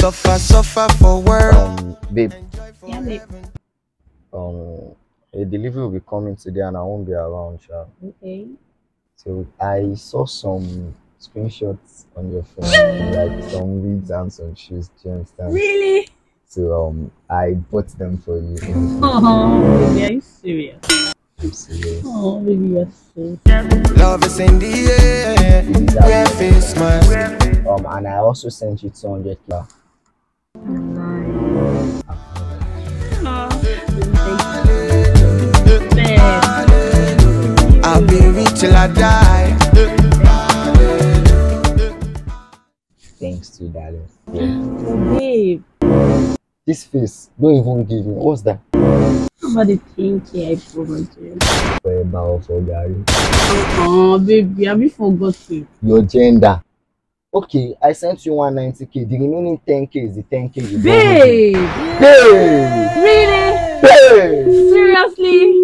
Suffer, suffer for work. Um, babe, Yeah, babe. um, a delivery will be coming today and I won't be around, sha. Okay. So I saw some screenshots on your phone, like some wigs and some shoes. Do you understand? Really? So um, I bought them for you. Oh, baby, Oh, baby, you're so Love is in the air. Wear face mask. Um, and I also sent you 200 k. nice. Babe. I'll be rich till I die. Thanks to you, darling. Yeah. Babe. This face, don't even give me. What's that? About the pinky I provided you? For a bow for Gary. Oh, baby, have you forgotten? Your gender. Okay, I sent you 190k. The remaining 10k is the 10k you Babe! Babe! Really? Babe! Seriously?